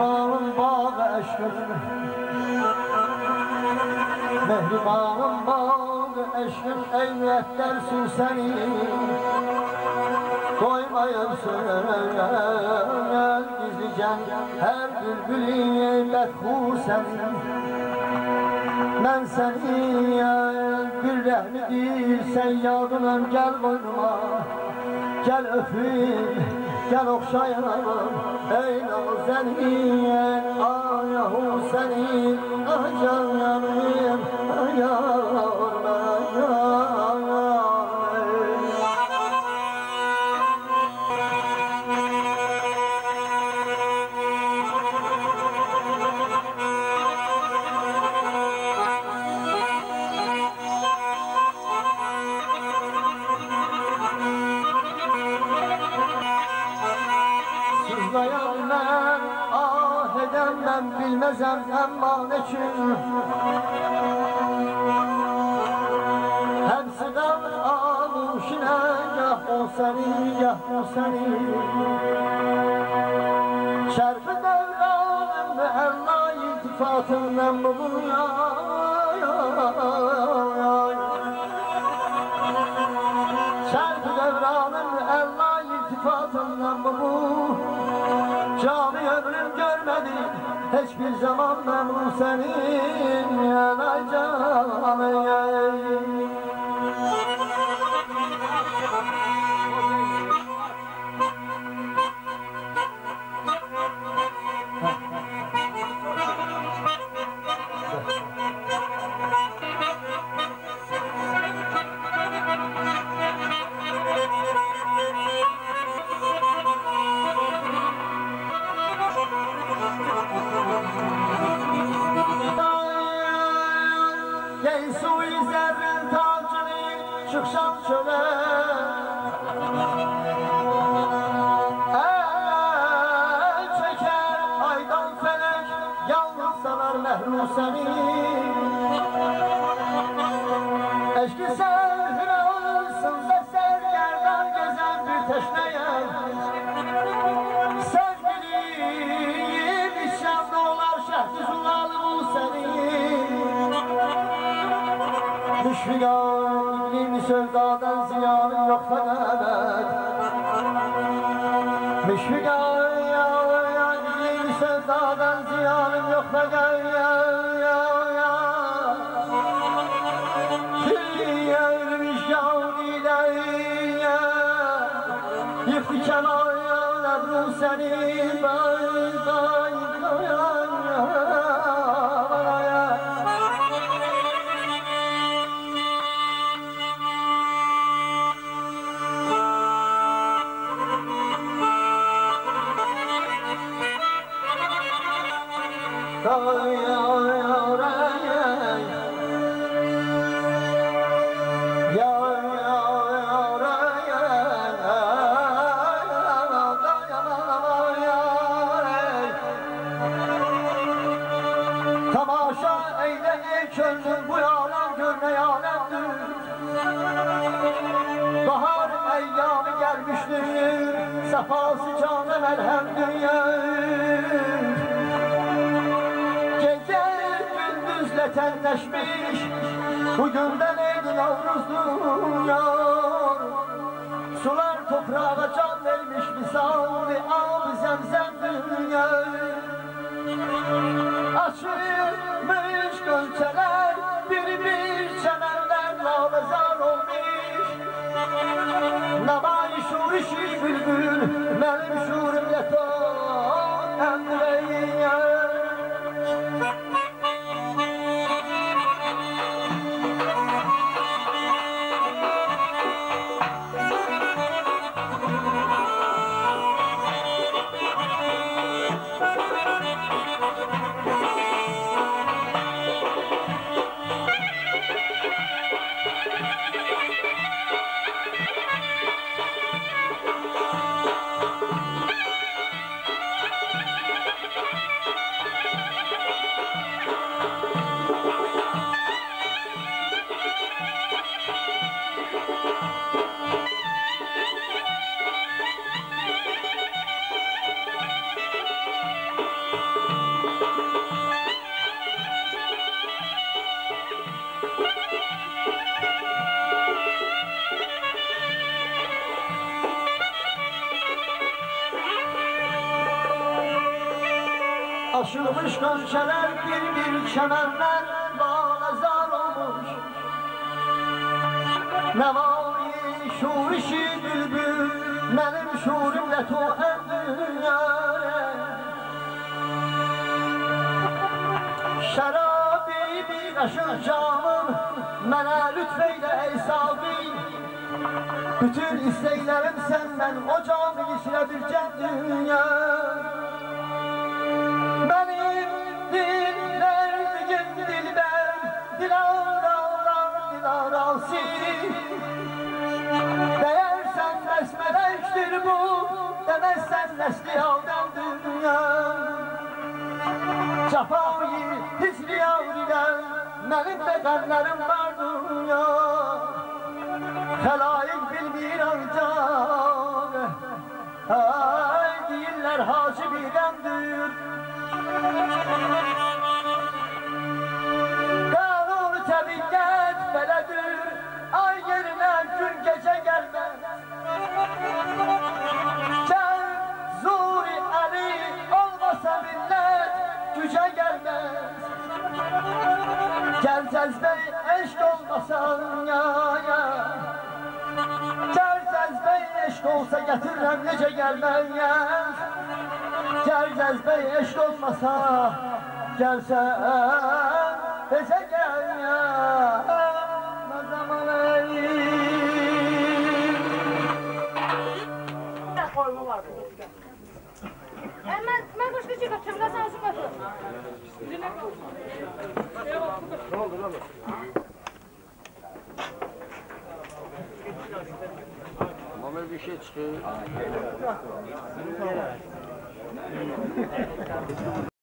Mehribanın bağı eşkın Mehribanın bağı eşkın Ey müetter su seni. Doymayıp söyleyen gizlicen Her bülbülü bedhu senin Ben seni bir rehmidir Sen yardımım gel boynuma Gel öpeyim, gel okşayalım Ey nazeniyen, ah yahu senin Ah canım, eden ben bilmezem emma ne için Hepsi de ağuşine gah o seni gah o seni. Şerfi devranım ve Allah iltifatından bu Şerfi devranım ve Allah iltifatından bu hiçbir zaman ben senin yanacağım ey. Çıkşan çöle El çeker aydan felek Yalnız sanar mehru seni. Eşki sevhine olursun Seser gerdan gezen bir teşneye. Sevgilim isyan dolar şehri zulalı bu senin. Müşfigan iklimi sevdadan ziyanın yok fakat Müşfigan ya ya iklimi sevdadan ziyanın yok fakat Tamaşa eyle ey könlüm bu alem görme alemdir Bahar eyyamı gelmiştir Sefası canı merhemdir Gece gündüzle tenleşmiş Bugünden neydi Nevruz'dur yar. Sular toprağa can vermiş misal ve ab zemzemdir yar Açılmış gönçeler bir bir çemenler lavazar olmuş. Nabay şuri şi bülbül benim şurum yeter Aşılmış gönçeler bir bir çemenler Bağlazar olmuş. Nevai şuur işi bülbül Benim şuurimle tuhen dünyaya. Şerabi bir aşır camım Mənə lütfeyle ey sabi Bütün istəklərim səndən O camı içine bir dünya. Benim Cafayı hicri yavriden Benim de qənlərim var dünya. Xəlaik bilmir ancaq Ay deyirlər hacı birəmdir Cəzbəy eşq olmasan ya ya. Cəzbəy eşq olsa gətirirəm necə gəlməyəz Gəl cəzbəy eşq olmasa gəlsən necə Mamel bir şey çıkıyor.